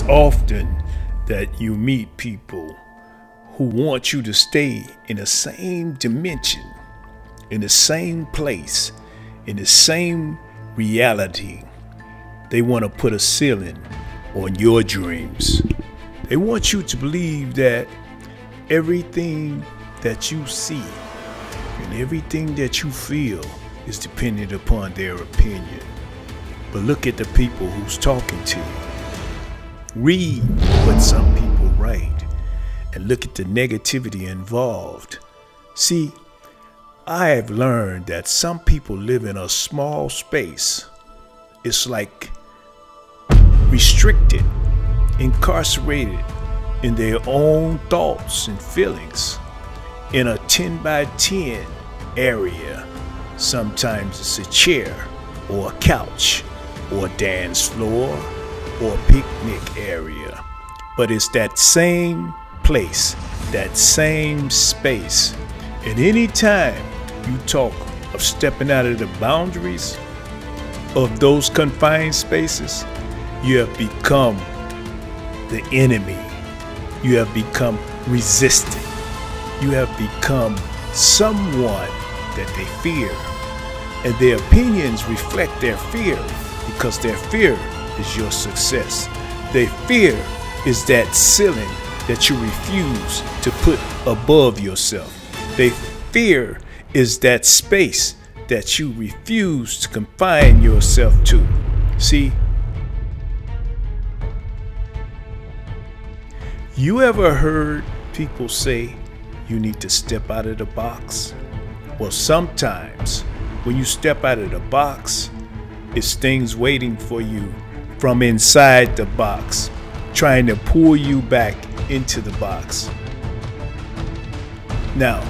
It's often that you meet people who want you to stay in the same dimension, in the same place, in the same reality. They want to put a ceiling on your dreams. They want you to believe that everything that you see and everything that you feel is dependent upon their opinion. But look at the people who's talking to you. Read what some people write and look at the negativity involved. See, I have learned that some people live in a small space. It's like restricted, incarcerated in their own thoughts and feelings in a 10 by 10 area. Sometimes it's a chair or a couch or a dance floor or picnic area. But it's that same place, that same space. And any time you talk of stepping out of the boundaries of those confined spaces, you have become the enemy. You have become resistant. You have become someone that they fear. And their opinions reflect their fear because their fear is your success. Their fear is that ceiling that you refuse to put above yourself. Their fear is that space that you refuse to confine yourself to. See, you ever heard people say you need to step out of the box? Well, sometimes when you step out of the box, it's things waiting for you from inside the box, trying to pull you back into the box. Now,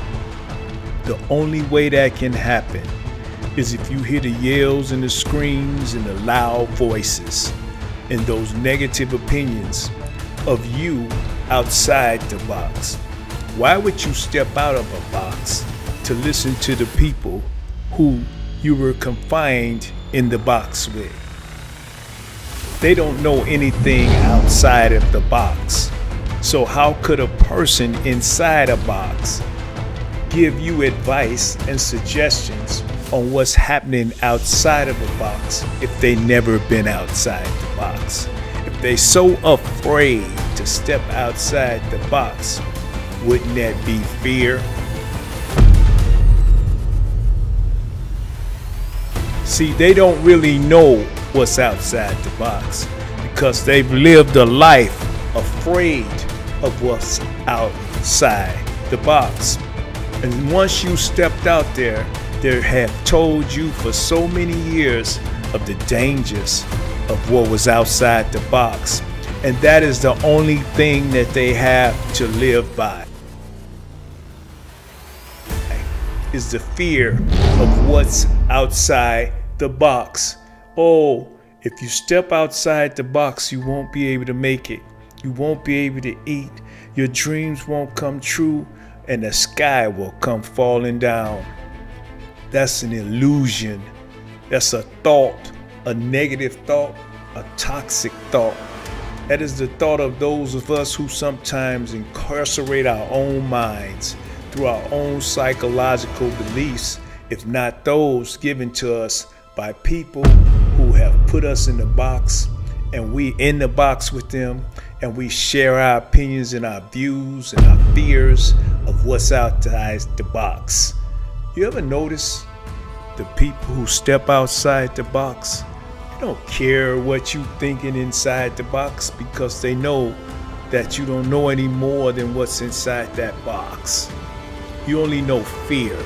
the only way that can happen is if you hear the yells and the screams and the loud voices and those negative opinions of you outside the box. Why would you step out of a box to listen to the people who you were confined in the box with? They don't know anything outside of the box. So, how could a person inside a box give you advice and suggestions on what's happening outside of a box if they never been outside the box? If they so afraid to step outside the box, wouldn't that be fear? See, they don't really know what's outside the box because they've lived a life afraid of what's outside the box. And once you stepped out there, they have told you for so many years of the dangers of what was outside the box. And that is the only thing that they have to live by. Is the fear of what's outside the box. Oh, if you step outside the box, you won't be able to make it. You won't be able to eat. Your dreams won't come true, and the sky will come falling down. That's an illusion. That's a thought, a negative thought, a toxic thought. That is the thought of those of us who sometimes incarcerate our own minds through our own psychological beliefs, if not those given to us by people have put us in the box and we in the box with them and we share our opinions and our views and our fears of what's outside the box. You ever notice the people who step outside the box? They don't care what you thinking inside the box because they know that you don't know any more than what's inside that box. You only know fear.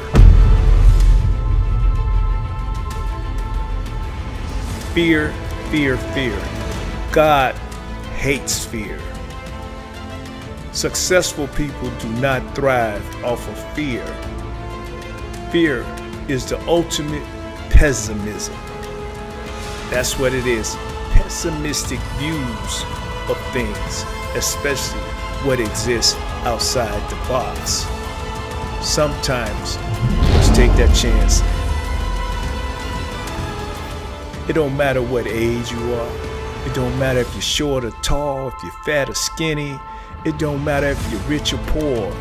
Fear, fear, fear. God hates fear. Successful people do not thrive off of fear. Fear is the ultimate pessimism. That's what it is. Pessimistic views of things, especially what exists outside the box. Sometimes, let's take that chance it don't matter what age you are. It don't matter if you're short or tall, if you're fat or skinny. It don't matter if you're rich or poor.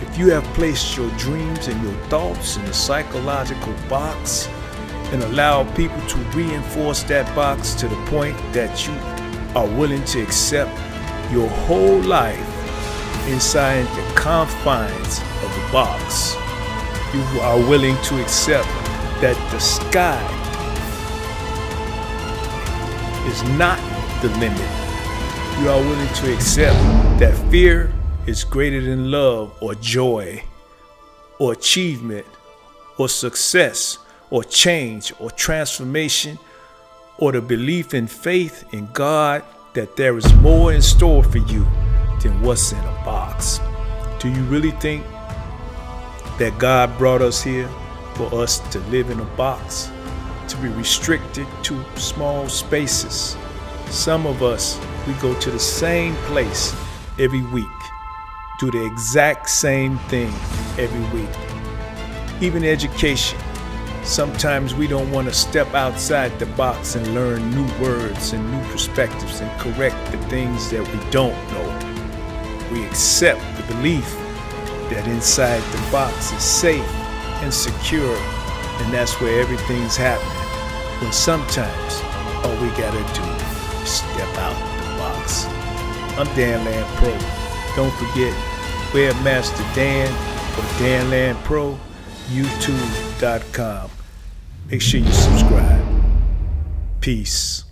If you have placed your dreams and your thoughts in a psychological box and allow people to reinforce that box to the point that you are willing to accept your whole life inside the confines of the box, you are willing to accept that the sky is not the limit. You are willing to accept that fear is greater than love or joy or achievement or success or change or transformation or the belief in faith in God that there is more in store for you than what's in a box. Do you really think that God brought us here for us to live in a box? To be restricted to small spaces. Some of us, we go to the same place every week, do the exact same thing every week. Even education, sometimes we don't want to step outside the box and learn new words and new perspectives and correct the things that we don't know. We accept the belief that inside the box is safe and secure, and that's where everything's happening when sometimes all we gotta do is step out the box. I'm Dan Land Pro. Don't forget, Webmaster Dan or Dan Land Pro, YouTube.com. Make sure you subscribe. Peace.